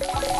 Bye.